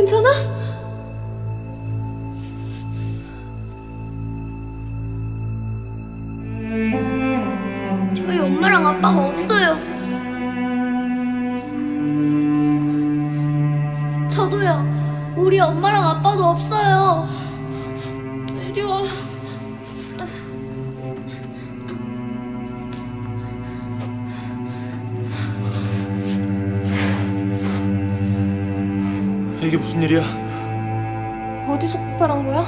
괜찮아? 이게 무슨 일이야? 어디서 폭발한 거야?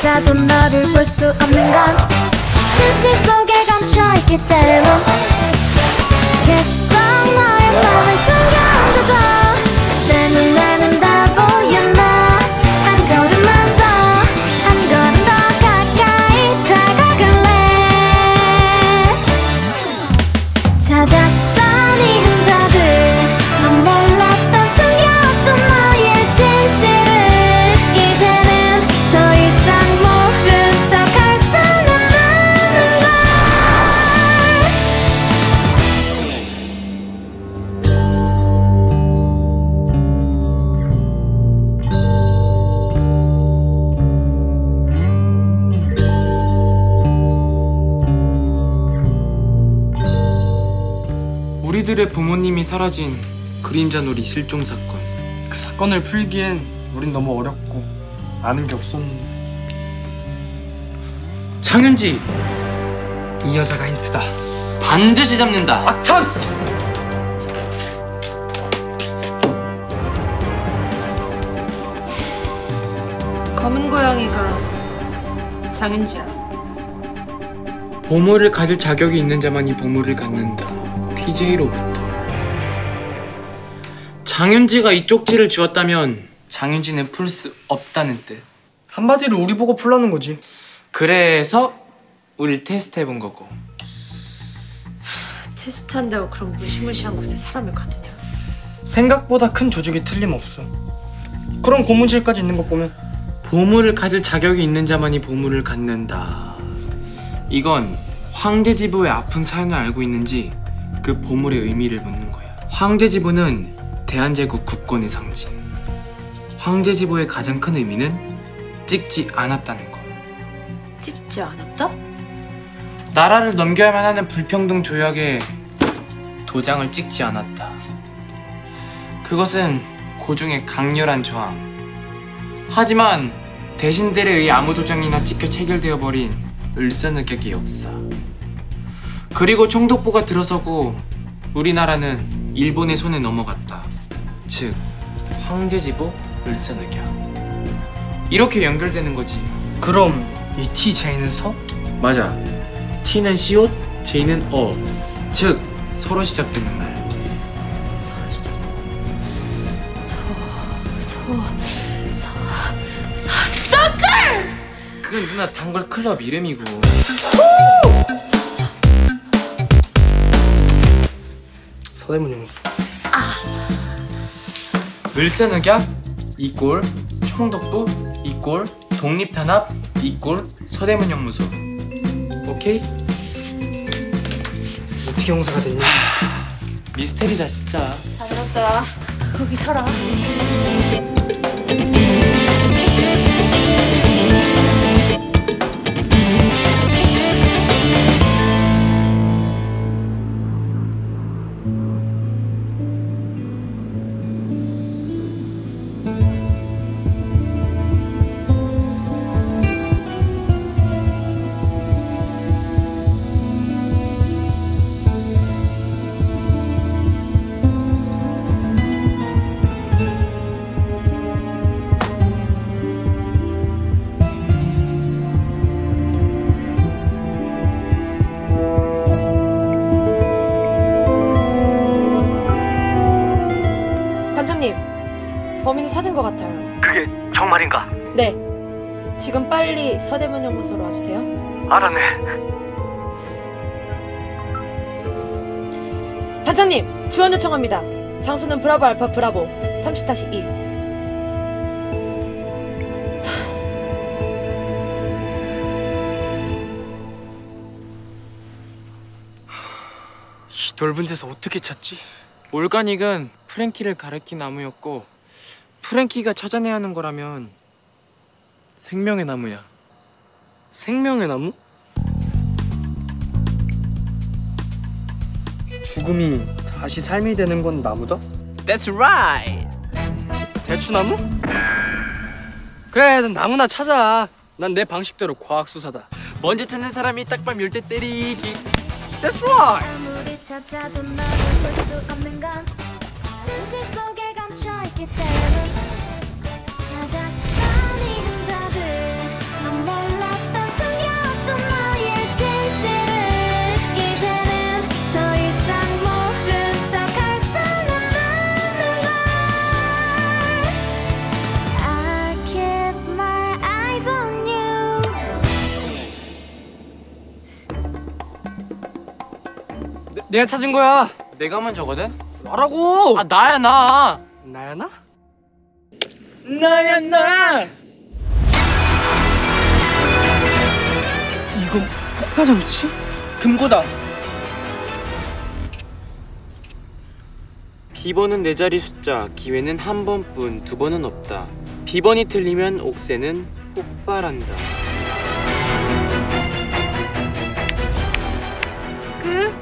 찾아도 너를 볼 수 없는 건 진실 속에 감춰있기 때문 계속 너의 맘을 숨겨둬도 내 눈에는 다 보여 너한 걸음만 더 한 걸음 더 가까이 다가갈래. 찾았 우리들의 부모님이 사라진 그림자놀이 실종 사건. 그 사건을 풀기엔 우린 너무 어렵고 아는 게 없었는데 장윤지 이 여자가 힌트다. 반드시 잡는다. 아 참스! 검은 고양이가 장윤지야. 보물을 가질 자격이 있는 자만이 보물을 갖는다. TJ로부터. 장윤지가 이 쪽지를 주었다면 장윤지는 풀 수 없다는 뜻. 한마디로 우리 보고 풀라는 거지. 그래서 우릴 테스트 해본 거고. 테스트 한다고 그런 무시무시한 곳에 사람을 가두냐? 생각보다 큰 조직이 틀림없어. 그럼 고문실까지 있는 거 보면 보물을 가질 자격이 있는 자만이 보물을 갖는다. 이건 황제지부의 아픈 사연을 알고 있는지 그 보물의 의미를 묻는 거야. 황제지부는 대한제국 국권의 상징. 황제지부의 가장 큰 의미는 찍지 않았다는 것. 찍지 않았다? 나라를 넘겨야만 하는 불평등 조약에 도장을 찍지 않았다. 그것은 고종의 강렬한 저항. 하지만 대신들에 의해 아무 도장이나 찍혀 체결되어 버린 을사늑약의 역사. 그리고 총독부가 들어서고 우리나라는 일본의 손에 넘어갔다. 즉 황제지부 을사늑약. 이렇게 연결되는 거지. 그럼 이 TJ는 서? 맞아. T는 시옷, J는 어. 즉 서로 시작되는 말. 서울 시작된. 서, 서, 서, 서, 서클! 그건 누나 단골 클럽 이름이고. 서대문 영수. 을사늑약 이꼴 총독부 이꼴 독립탄압 이꼴 서대문 영무소. 오케이? 어떻게 형사가 됐냐? 미스테리다 진짜. 잘 들었다. 거기 서라 범인을 찾은 것 같아요. 그게 정말인가? 네. 지금 빨리 서대문 연구소로 와주세요. 알았네. 반장님, 지원 요청합니다. 장소는 브라보 알파 브라보 30-1. 이 넓은 데서 어떻게 찾지? 올가닉은 프랭키를 가리킨 나무였고 프랭키가 찾아내야 하는 거라면 생명의 나무야. 생명의 나무? 죽음이 다시 삶이 되는 건 나무다? That's right. 대추나무? 그래, 넌 나무나 찾아. 난 내 방식대로 과학 수사다. 먼저 찾는 사람이 딱밤 열대 때리기. That's right. 내, 내가 찾은 거야. 내가 먼저거든. 나라고. 아 나야 나. 나야 나? 나야 나. 이건 폭파장치? 금고다. 비번은 네 자리 숫자, 기회는 한 번뿐, 두 번은 없다. 비번이 틀리면 옥새는 폭발한다. 그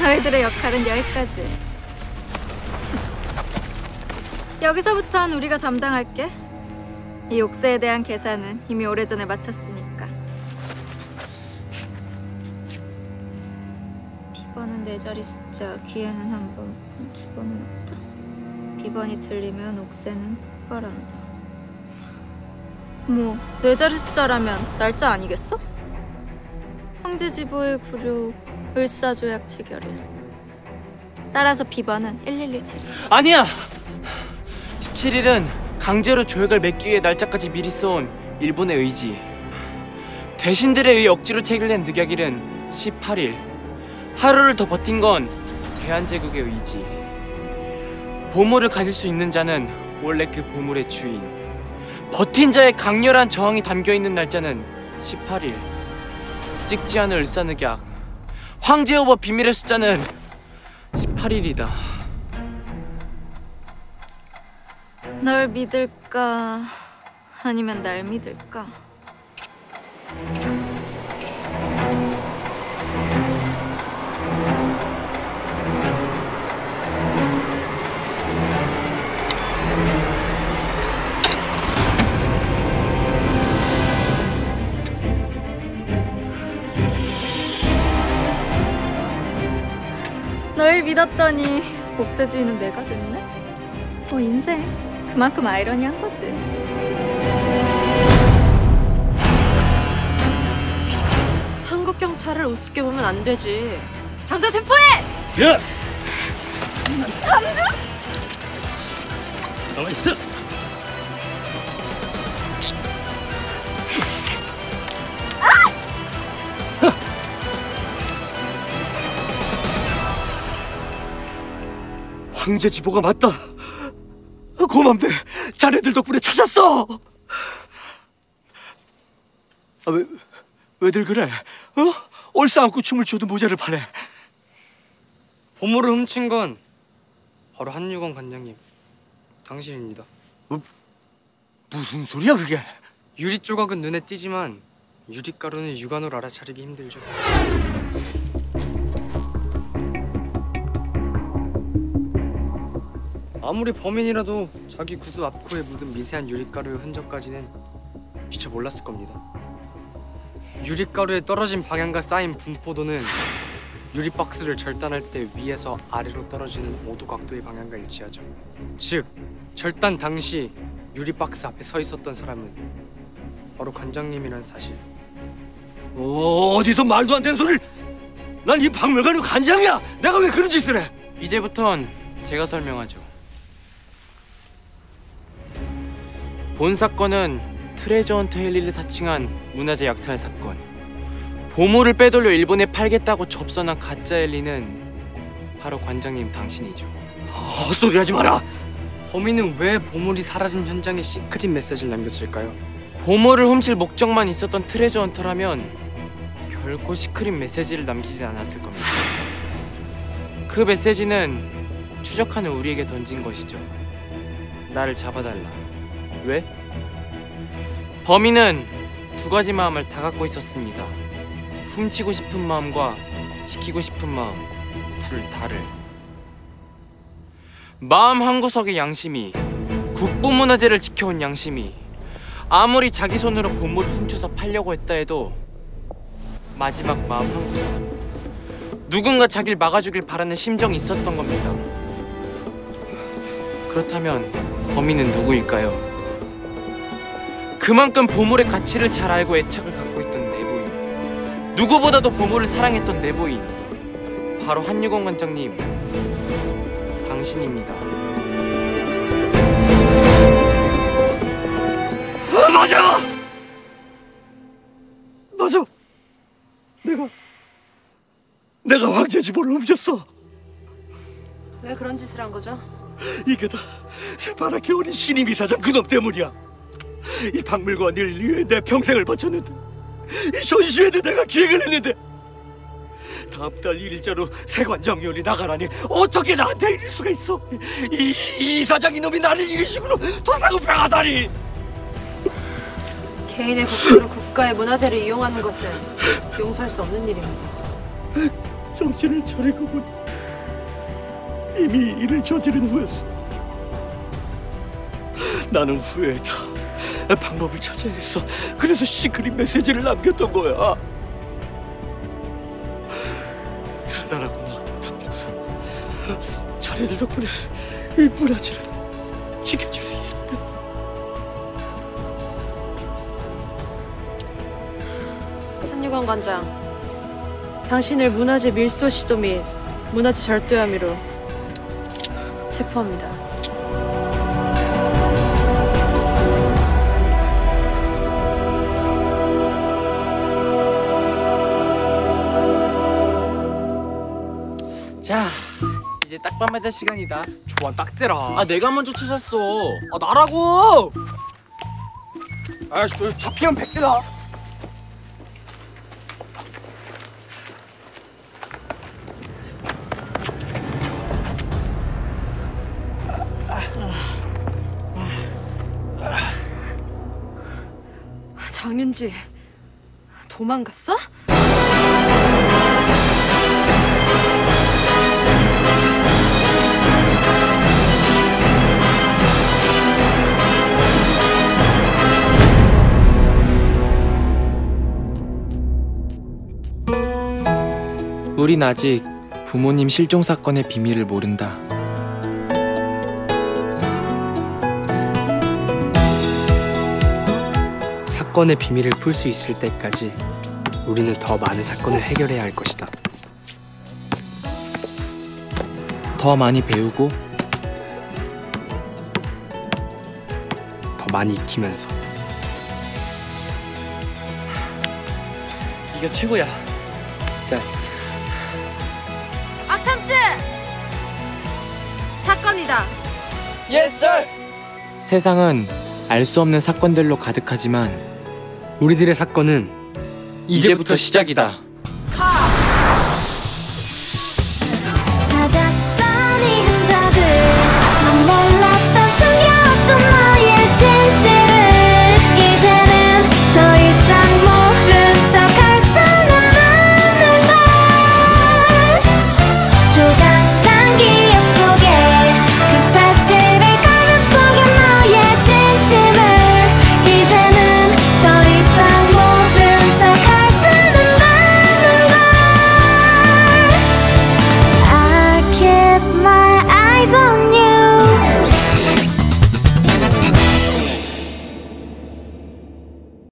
너희들의 역할은 여기까지. 여기서부턴 우리가 담당할게. 이 옥새에 대한 계산은 이미 오래전에 마쳤으니까. 비번은 네 자리 숫자, 기회는 한 번뿐, 두 번은 없다. 비번이 틀리면 옥새는 폭발한다. 뭐, 네 자리 숫자라면 날짜 아니겠어? 황제지보의 구류, 을사조약 체결일. 따라서 비번은 1117. 아니야. 17일은 강제로 조약을 맺기 위해 날짜까지 미리 써온 일본의 의지. 대신들에 의해 억지로 체결된 늑약일은 18일. 하루를 더 버틴 건 대한제국의 의지. 보물을 가질 수 있는 자는 원래 그 보물의 주인. 버틴 자의 강렬한 저항이 담겨 있는 날짜는 18일. 찍지 않은 을사늑약. 황제 오버 비밀의 숫자는 18일이다. 널 믿을까? 아니면 날 믿을까? 널 믿었더니 복세주의는 내가 됐네? 뭐 인생 그만큼 아이러니한 거지. 한국 경찰을 우습게 보면 안 되지. 당장 체포해! 야! 가만 있어. 황제 지보가 맞다. 고만배, 자네들 덕분에 찾았어. 아, 왜, 왜들 그래? 어? 얼싸 안고 춤을 춰도 모자를 파네. 보물을 훔친 건 바로 한유건 관장님 당신입니다. 무슨 소리야 그게? 유리 조각은 눈에 띄지만 유리가루는 육안으로 알아차리기 힘들죠. 아무리 범인이라도 자기 구두 앞코에 묻은 미세한 유리가루의 흔적까지는 미처 몰랐을 겁니다. 유리가루에 떨어진 방향과 쌓인 분포도는 유리 박스를 절단할 때 위에서 아래로 떨어지는 5도 각도의 방향과 일치하죠. 즉, 절단 당시 유리 박스 앞에 서 있었던 사람은 바로 관장님이라는 사실. 어, 어디서 말도 안 되는 소리를 난 이 박물관의 관장이야 내가 왜 그런 짓을 해 이제부턴 제가 설명하죠. 본 사건은 treasure hunter 헬리를 사칭한 문화재 약탈 사건. 보물을 빼돌려 일본에 팔겠다고 접선한 가짜 헬리는 바로 관장님 당신이죠. 헛소리 하지 마라. 범인은 왜 보물이 사라진 현장에 secret 메시지를 남겼을까요? 보물을 훔칠 목적만 있었던 treasure hunter라면 결코 시크릿 메시지를 남기진 않았을 겁니다. 그 메시지는 추적하는 우리에게 던진 것이죠. 나를 잡아달라. 왜? 범인은 두 가지 마음을 다 갖고 있었습니다. 훔치고 싶은 마음과 지키고 싶은 마음 둘 다를. 마음 한 구석의 양심이 국보 문화재를 지켜온 양심이 아무리 자기 손으로 보물을 훔쳐서 팔려고 했다 해도 마지막 마음 한 구석 누군가 자기를 막아주길 바라는 심정이 있었던 겁니다. 그렇다면 범인은 누구일까요? 그만큼 보물의 가치를 잘 알고 애착을 갖고 있던 내부인 누구보다도 보물을 사랑했던 내부인 바로 한유건 관장님 당신입니다. 아, 맞아. 맞아. 내가 내가 황제 집을 훔쳤어. 왜 그런 짓을 한 거죠? 이게 다 새파랗게 어린 신임 이사장 그놈 때문이야. 이 박물관을 위해 내 평생을 바쳤는데 이 전시회도 내가 기획을 했는데 다음 달 일자로 세관장위원이 나가라니 어떻게 나한테 이럴 수가 있어? 이, 이 이사장 이놈이 나를 이런 식으로 도사급행하다니! 개인의 복수로 국가의 문화재를 이용하는 것은 용서할 수 없는 일입니다. 정신을 차리고 보니 이미 일을 저지른 후였어. 나는 후회했다. 방법을 찾아야 했어. 그래서 시크릿 메시지를 남겼던 거야. 대단하고 막동 탐정수. 자네들 덕분에 이 문화재를 지켜줄 수 있었다. 한유관 관장, 당신을 문화재 밀수 시도 및 문화재 절도 혐의로 체포합니다. 딱밤 맞을 시간이다. 좋아 딱 대라. 아, 내가 먼저 찾았어. 아 나라고. 아씨 잡히면 백대다. 장윤지 도망갔어? 우린 아직 부모님 실종 사건의 비밀을 모른다. 사건의 비밀을 풀 수 있을 때까지 우리는 더 많은 사건을 해결해야 할 것이다. 더 많이 배우고 더 많이 익히면서. 이게 최고야. 베스 트. 아탐스 사건이다. 세상은 알 수 없는 사건들로 가득하지만 우리들의 사건은 이제부터 시작이다.